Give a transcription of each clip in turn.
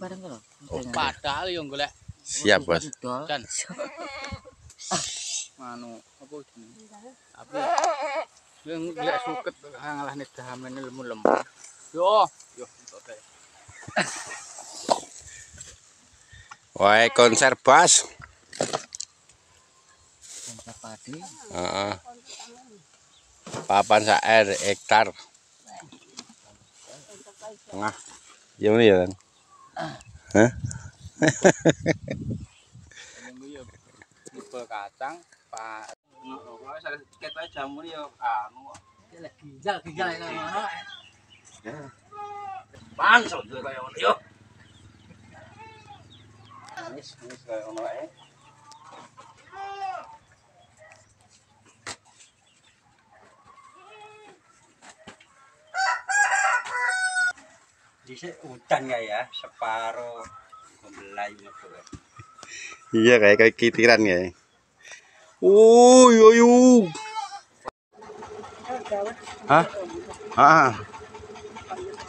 bareng lho. Oh, Padahal yo golek Siap, Bos. kan. Manu apa jenenge? Tapi yo golek suket ngalahne damen ilmu lembut. Yo, yo entuk teh. Wae konser bas. Konser padi. Heeh. Papan sak R hektar. Tengah. Ya mana ya kan? kacang, pak. Pak, saya ginjal, ginjal ini. Ya. Pak, sudah kayak ono ya. Wis wis kayak ngono ae. Dhisik hutan ya ya, separuh membelai metu. Iya kayak kayak kitiran ya. Oh, yo yo. Hah? Ah.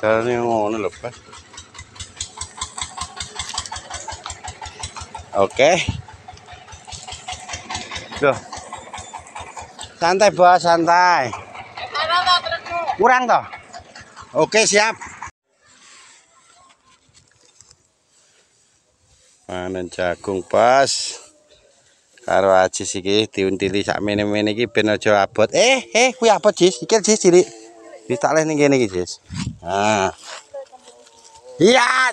Carane ngono lho, Pak. Oke. Loh. Santai, Bos, santai. Kurang toh? Oke, siap. Panen jagung pas. Karo Ajis iki diuntili sak mene-mene iki ben aja abot. Eh, eh, kuwi abot, Jis. Iki Jis cilik. Wis tak leh ning kene iki, Jis. Nah. Iya.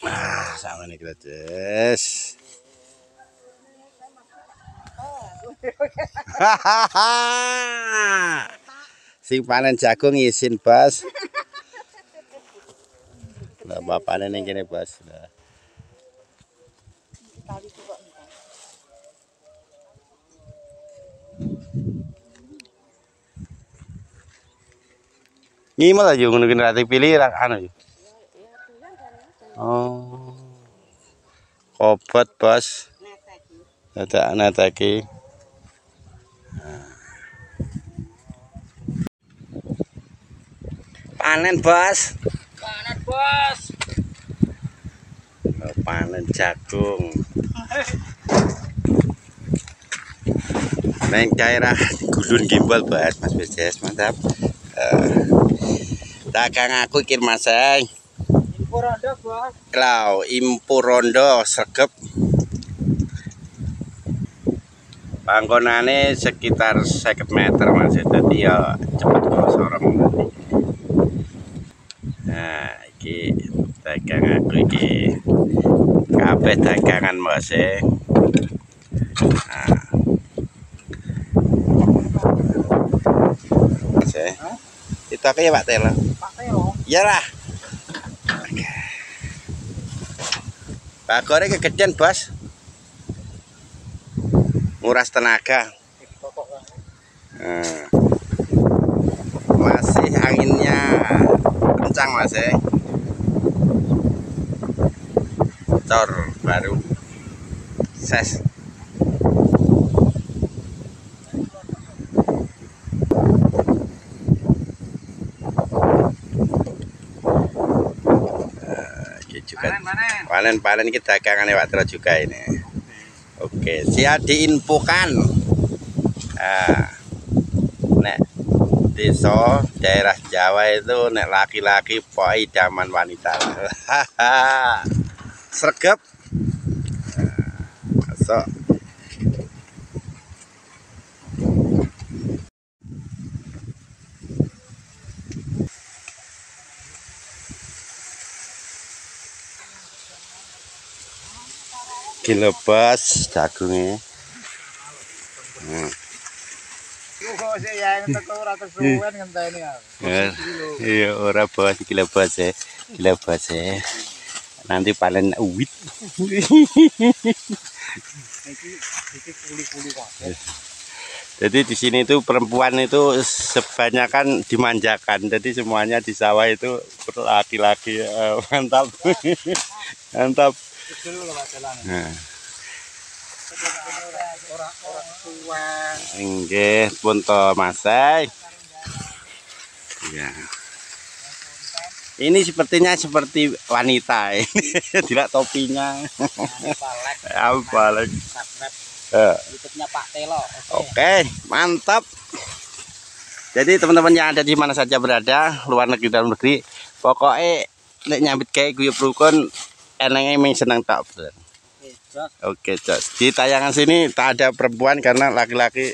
Nah, sama nih kita, Jis. Sing panen jagung isin, Bos. Lah bapakne ning kene, Bos. Lah. Ngimel aja ngono kene rati pilih ra anu. ya. Oh. Obat, Bos. Ada anak taki. Panen, Bos. Panen, Bos. Panen jagung. Neng daerah Gulun Gimbal Bos, Mas Bejes, mantap. Eh, dagang aku ikir maseng. Bos. Klau Impurondo Sregep. Panggonane sekitar 50 meter Mas. Dadi ya kok sorong nanti. Nah, dagang aku iki. Kabeh dagangan Mas. e. Nah. Mas. e. Itu aku ya Pak Telo. Pak Teo. Iya lah. Bagore kegedean, Bos. Nguras tenaga. Nah. Masih anginnya kencang, Mas. eh. Cor baru. Ses. Nah, ini juga Panen, panen. panen-panen kita dagangan Pak Tero juga ini. Oke, siap diinfokan. Nah, nek desa daerah Jawa itu nek laki-laki pokoknya idaman wanita. Nah, Masuk. Jagungnya. Ya kesuwen ngenteni aku. Eh, Iya, ora bos bos ya. Bos ya. Nanti panen uwit. Jadi di sini itu perempuan itu sebanyakan dimanjakan. Jadi semuanya di sawah itu laki-laki Eh, mantap. mantap. Nah, Ora ora kesuwen. Nggih, pun to Mas. eh. Ini sepertinya seperti wanita ini. Tidak topinya. Apa lagi? subscribe Eh, YouTube-nya Pak Telo. Oke. Mantap. Jadi teman-teman yang ada di mana saja berada, luar negeri dalam negeri, pokoknya nek nyambit kayak guyup rukun, enaknya emang senang tak. Oke. Oke, Jos. Di tayangan sini tak ada perempuan karena laki-laki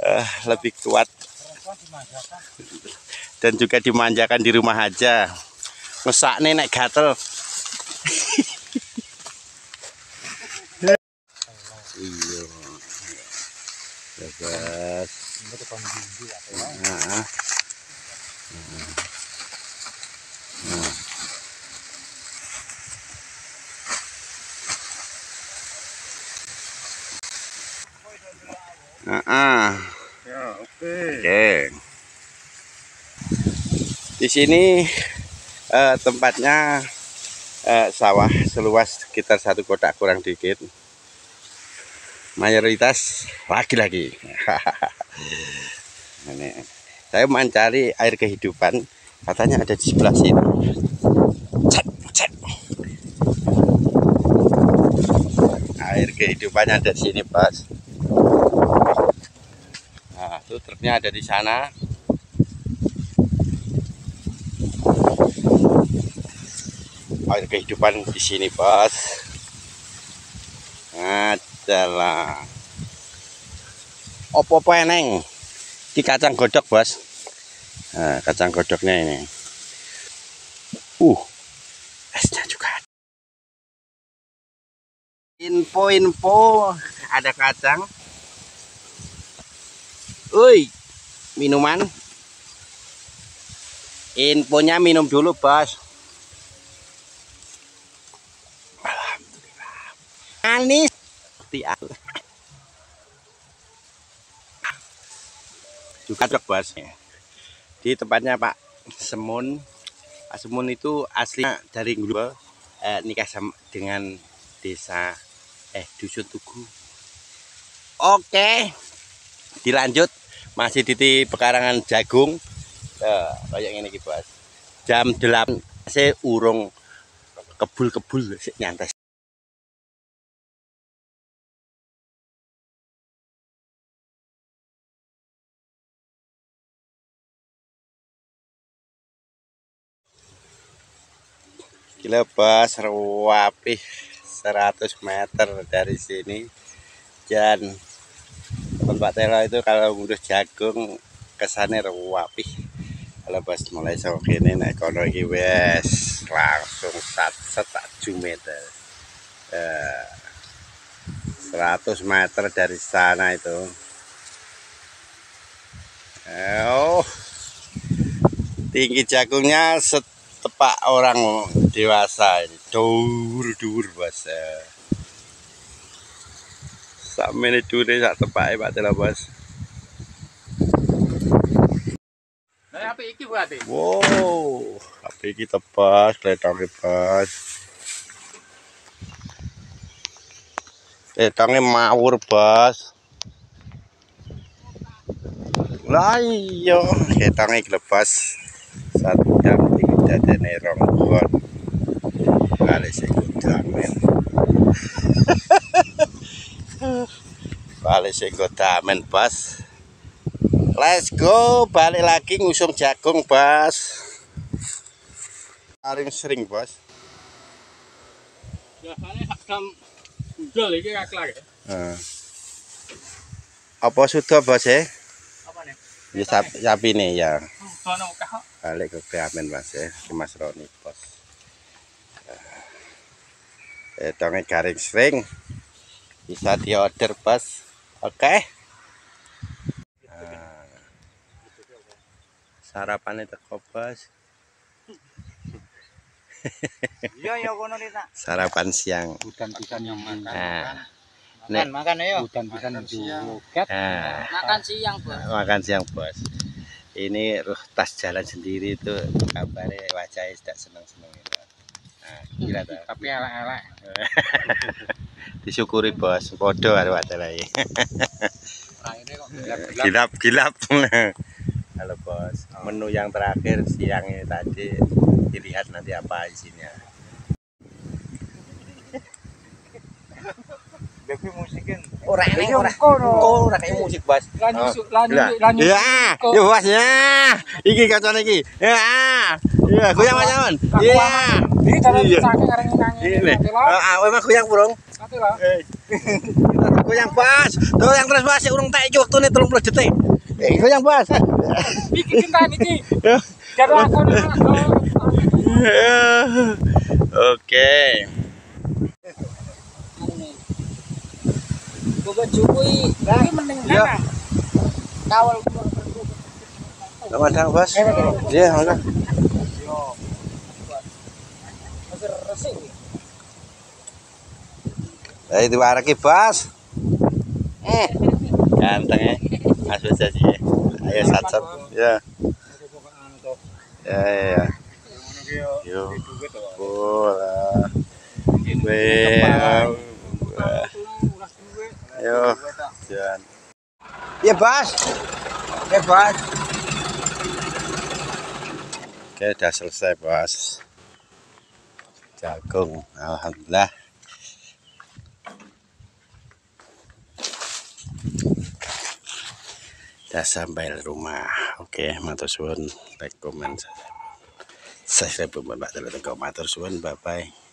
eh, lebih kuat Perempuan. Dan juga dimanjakan di rumah aja. Ngesak nek gatel. iya. Bebas. Nah. Nah. Oke. Di sini eh, tempatnya eh, sawah seluas sekitar satu kotak kurang dikit. Mayoritas laki-laki. Ini. Saya mencari air kehidupan. Katanya ada di sebelah sini. Air kehidupannya ada di sini, Bos. Nah, itu truknya ada di sana. Air kehidupan di sini, Bos. Adalah opo-opo eneng di kacang godok, Bos. Nah, kacang godoknya ini. Uh, esnya juga. Info-info ada kacang. Uy, minuman. Infonya minum dulu, Bos. Manis. Apa? Juga Bos. Di tempatnya Pak Semun. Pak Semun itu aslinya dari Ngulua, eh, nikah sama dengan desa eh dusun Tugu. Oke dilanjut masih di pekarangan jagung ya, kayak ini bos jam 8 saya urung kebul-kebul nyantai Gila bos. Rapih 100 meter dari sini. Dan tempat telo itu kalau ngurus jagung kesannya rapih kalau pas mulai sok ini naik kono wes langsung sat setak meter eh, 100 meter dari sana itu. Eh, oh tinggi jagungnya setepak orang dewasa ini dur dur bos. Sampe ini dure sak tepake Pak Tela Bos. Nah, apa iki berarti? Wow, HP iki tebas, kletonge bos. Kletonge mawur, Bos. Lah iya, kletonge glebas. Satu jam iki dadi rong bulan kali sekut damen kali sekut damen bas let's go balik lagi ngusung jagung bas paling sering bas biasanya hakam udah lagi kakak apa sudah bos ya? Ya sap, sapi nih ya. Balik ke Keamen mas ya. Ke Mas Roni bos. Eh tongnya garing sering bisa diorder bos. Oke? Nah. sarapannya teko bos. Iya, ya kono Nak. sarapan siang. Hutan pisan yang makan. nah, Nek. makan ayo. Pisan siang. joget. nah Makan siang, Bos. makan siang bos ini ruh tas jalan sendiri itu kabarnya wajahnya tidak seneng seneng itu nah, gila tuh Tapi elek-elek. disyukuri bos podo karo lagi kok gelap-gelap. gilap gilap halo bos menu yang terakhir siang ini tadi dilihat nanti apa isinya. Tapi musikin. Ora ini ora. Oh, ora kayak musik, Bas. Lanjut lanjut Lah. lanjut. Ya, ya Bas ya. Iki kancane iki. Ya. Ya, goyang Mas Aman. Ya. Ini cara Iya. saking areng nangis. Ini. Ah, emang goyang burung. Nanti lah. Goyang Bas. Goyang terus Bas, urung tak iki waktune 30 detik. Eh, goyang Bas. Iki cinta iki. Ya. Jadi aku. Oke. Boga cukuy. Lagi mending Ya. kana. Kawal Selamat datang, Bos. Iya, mangga. masih resik. Lah itu arek Bos. Eh. Ganteng ya. Asu saja ya. Ayo sat-sat. Ya. Ya. Yo. Bola. Ayo. Jalan. Ya, Bos. Ya, Bos. Oke, udah selesai, Bos. Jagung, alhamdulillah. Udah sampai rumah. Oke, matur suwun, like, comment, subscribe, subscribe, matur suwun, bye bye.